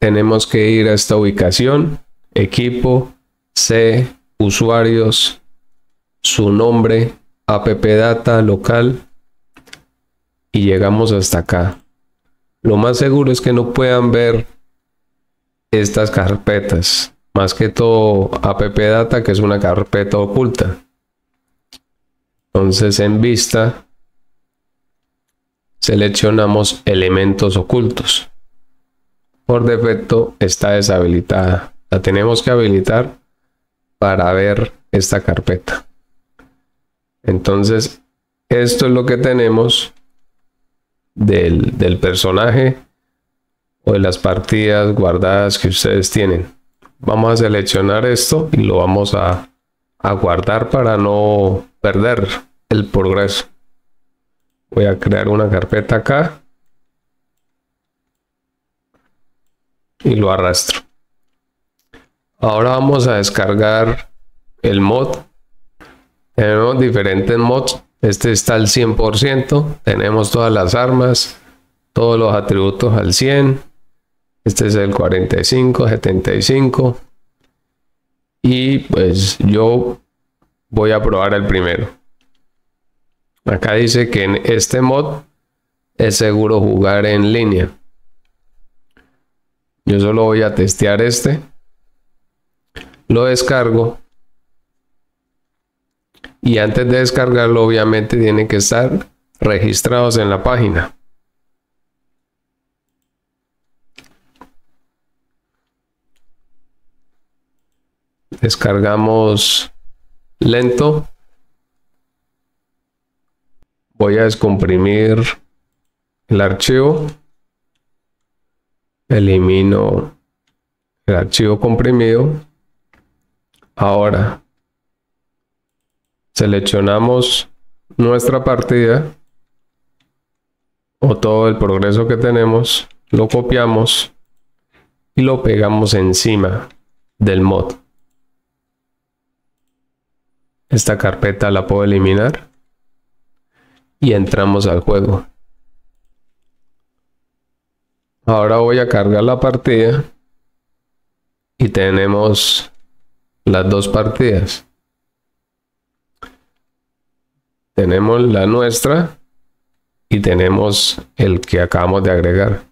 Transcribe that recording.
tenemos que ir a esta ubicación, equipo, C, usuarios, su nombre, app data local y llegamos hasta acá. Lo más seguro es que no puedan ver estas carpetas. Más que todo app data que es una carpeta oculta. Entonces en vista seleccionamos elementos ocultos. Por defecto está deshabilitada. La tenemos que habilitar para ver esta carpeta. Entonces, esto es lo que tenemos del, del personaje o de las partidas guardadas que ustedes tienen. Vamos a seleccionar esto y lo vamos a, a guardar para no perder el progreso. Voy a crear una carpeta acá y lo arrastro. Ahora vamos a descargar el mod. Tenemos diferentes mods. Este está al 100%. Tenemos todas las armas, todos los atributos al 100. Este es el 45, 75. Y pues yo voy a probar el primero. Acá dice que en este mod es seguro jugar en línea. Yo solo voy a testear este lo descargo y antes de descargarlo obviamente tienen que estar registrados en la página. Descargamos lento. Voy a descomprimir el archivo. Elimino el archivo comprimido Ahora, seleccionamos nuestra partida o todo el progreso que tenemos, lo copiamos y lo pegamos encima del mod. Esta carpeta la puedo eliminar y entramos al juego. Ahora voy a cargar la partida y tenemos las dos partidas. Tenemos la nuestra y tenemos el que acabamos de agregar.